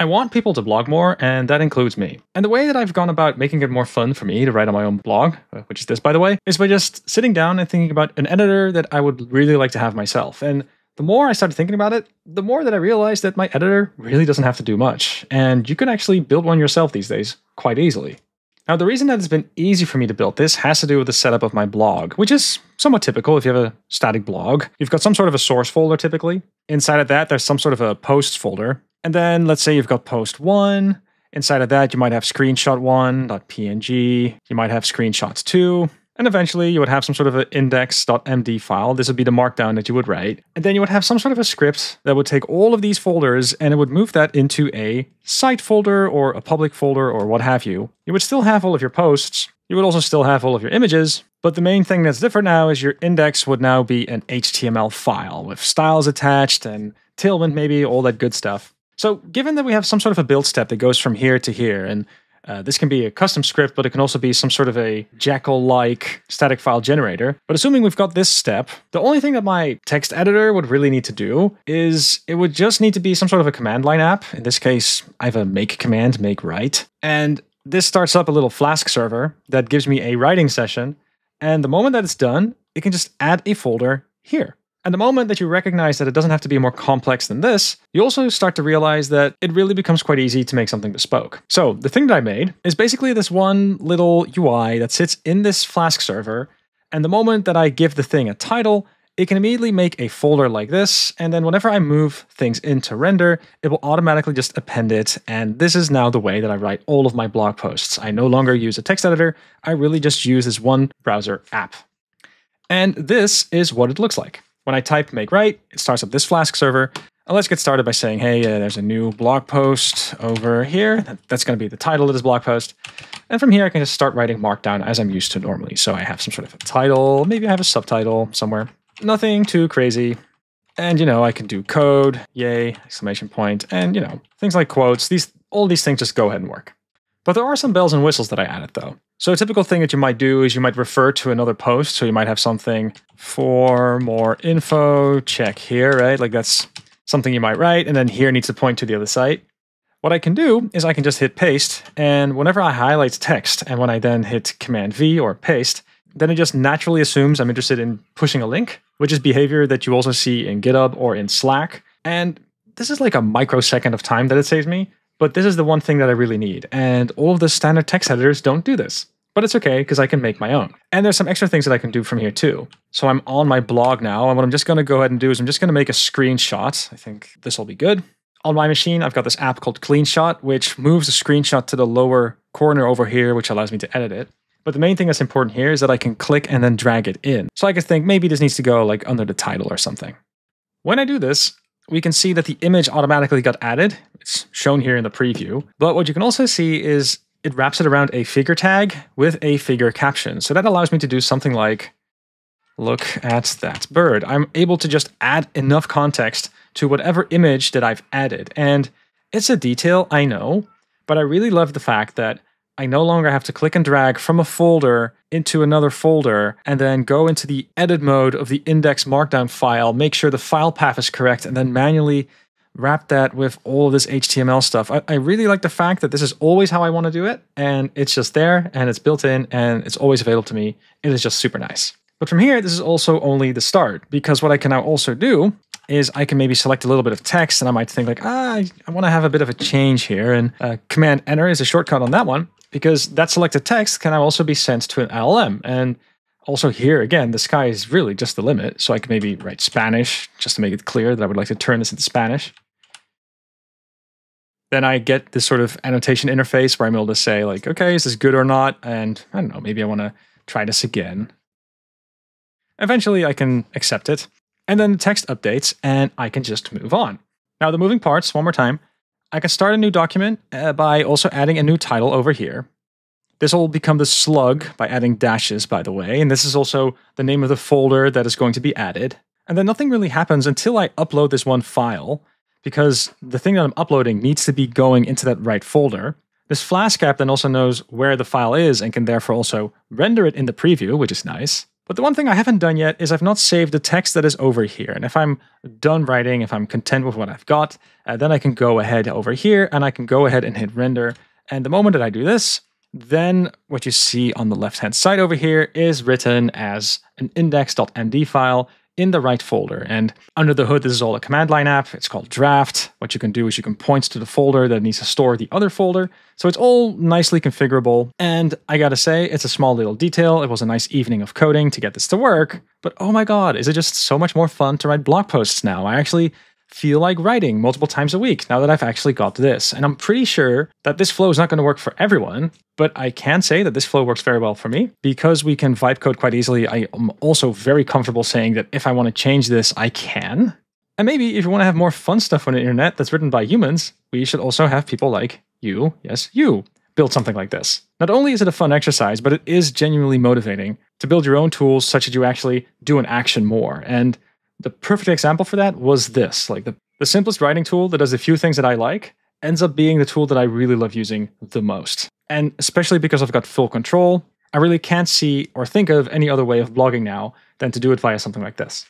I want people to blog more, and that includes me. And the way that I've gone about making it more fun for me to write on my own blog, uh, which is this by the way, is by just sitting down and thinking about an editor that I would really like to have myself. And the more I started thinking about it, the more that I realized that my editor really doesn't have to do much, and you can actually build one yourself these days quite easily. Now, the reason that it's been easy for me to build this has to do with the setup of my blog, which is somewhat typical if you have a static blog. You've got some sort of a source folder typically. Inside of that, there's some sort of a posts folder. And then let's say you've got post one. Inside of that, you might have screenshot one.png. You might have screenshots two. And eventually you would have some sort of an index.md file. This would be the markdown that you would write. And then you would have some sort of a script that would take all of these folders and it would move that into a site folder or a public folder or what have you. You would still have all of your posts. You would also still have all of your images. But the main thing that's different now is your index would now be an HTML file with styles attached and tailwind maybe, all that good stuff. So given that we have some sort of a build step that goes from here to here and uh, this can be a custom script, but it can also be some sort of a Jekyll like static file generator. But assuming we've got this step, the only thing that my text editor would really need to do is it would just need to be some sort of a command line app. In this case, I have a make command, make write. And this starts up a little Flask server that gives me a writing session. And the moment that it's done, it can just add a folder here. And the moment that you recognize that it doesn't have to be more complex than this, you also start to realize that it really becomes quite easy to make something bespoke. So the thing that I made is basically this one little UI that sits in this Flask server. And the moment that I give the thing a title, it can immediately make a folder like this, and then whenever I move things into render, it will automatically just append it, and this is now the way that I write all of my blog posts. I no longer use a text editor, I really just use this one browser app. And this is what it looks like. When I type make write, it starts up this Flask server. And let's get started by saying, hey, uh, there's a new blog post over here. That's going to be the title of this blog post. And from here, I can just start writing Markdown as I'm used to normally. So I have some sort of a title, maybe I have a subtitle somewhere. Nothing too crazy. And, you know, I can do code, yay, exclamation point, and, you know, things like quotes. These All these things just go ahead and work. But there are some bells and whistles that I added though. So a typical thing that you might do is you might refer to another post. So you might have something for more info, check here, right? Like that's something you might write, and then here needs to point to the other site. What I can do is I can just hit paste, and whenever I highlight text, and when I then hit Command V or paste, then it just naturally assumes I'm interested in pushing a link, which is behavior that you also see in GitHub or in Slack. And this is like a microsecond of time that it saves me. But this is the one thing that I really need. And all of the standard text editors don't do this. But it's okay because I can make my own. And there's some extra things that I can do from here too. So I'm on my blog now. And what I'm just going to go ahead and do is I'm just going to make a screenshot. I think this will be good. On my machine, I've got this app called CleanShot, which moves a screenshot to the lower corner over here, which allows me to edit it. But the main thing that's important here is that I can click and then drag it in. So I can think maybe this needs to go like under the title or something. When I do this, we can see that the image automatically got added. It's shown here in the preview. But what you can also see is it wraps it around a figure tag with a figure caption. So that allows me to do something like, look at that bird. I'm able to just add enough context to whatever image that I've added. And it's a detail, I know, but I really love the fact that I no longer have to click and drag from a folder into another folder and then go into the edit mode of the index markdown file, make sure the file path is correct, and then manually wrap that with all of this HTML stuff. I, I really like the fact that this is always how I want to do it, and it's just there and it's built in and it's always available to me. It is just super nice. But from here, this is also only the start because what I can now also do is I can maybe select a little bit of text and I might think like, ah, I want to have a bit of a change here. And uh, Command Enter is a shortcut on that one because that selected text can now also be sent to an LLM. And also here, again, the sky is really just the limit. So I can maybe write Spanish just to make it clear that I would like to turn this into Spanish. Then I get this sort of annotation interface where I'm able to say like, okay, is this good or not? And I don't know, maybe I want to try this again. Eventually I can accept it. And then the text updates and I can just move on. Now the moving parts, one more time. I can start a new document uh, by also adding a new title over here. This will become the slug by adding dashes, by the way, and this is also the name of the folder that is going to be added. And then nothing really happens until I upload this one file, because the thing that I'm uploading needs to be going into that right folder. This Flask app then also knows where the file is and can therefore also render it in the preview, which is nice. But the one thing I haven't done yet is I've not saved the text that is over here. And if I'm done writing, if I'm content with what I've got, uh, then I can go ahead over here and I can go ahead and hit render. And the moment that I do this, then what you see on the left hand side over here is written as an index.md file in the right folder. And under the hood, this is all a command line app. It's called draft. What you can do is you can point to the folder that needs to store the other folder. So it's all nicely configurable. And I gotta say, it's a small little detail. It was a nice evening of coding to get this to work. But oh my god, is it just so much more fun to write blog posts now? I actually feel like writing multiple times a week now that I've actually got this. And I'm pretty sure that this flow is not going to work for everyone, but I can say that this flow works very well for me because we can vibe code quite easily. I am also very comfortable saying that if I want to change this, I can. And maybe if you want to have more fun stuff on the internet that's written by humans, we should also have people like you, yes, you, build something like this. Not only is it a fun exercise, but it is genuinely motivating to build your own tools such that you actually do an action more. And the perfect example for that was this like the, the simplest writing tool that does a few things that I like ends up being the tool that I really love using the most. And especially because I've got full control, I really can't see or think of any other way of blogging now than to do it via something like this.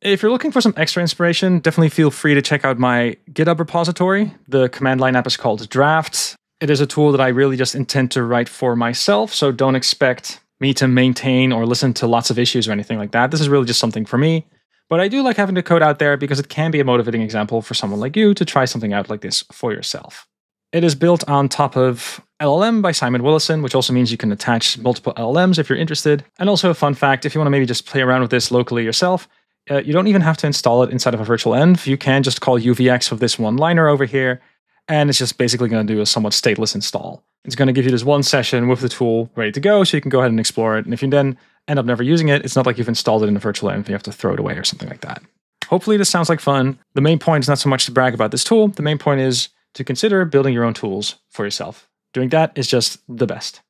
If you're looking for some extra inspiration, definitely feel free to check out my GitHub repository. The command line app is called Draft. It is a tool that I really just intend to write for myself, so don't expect me to maintain or listen to lots of issues or anything like that. This is really just something for me. But I do like having the code out there because it can be a motivating example for someone like you to try something out like this for yourself. It is built on top of LLM by Simon Willison, which also means you can attach multiple LLMs if you're interested. And also a fun fact, if you want to maybe just play around with this locally yourself, uh, you don't even have to install it inside of a virtual env. You can just call UVX with this one liner over here, and it's just basically going to do a somewhat stateless install. It's going to give you this one session with the tool ready to go, so you can go ahead and explore it. And if you then end up never using it, it's not like you've installed it in a virtual env and you have to throw it away or something like that. Hopefully, this sounds like fun. The main point is not so much to brag about this tool, the main point is to consider building your own tools for yourself. Doing that is just the best.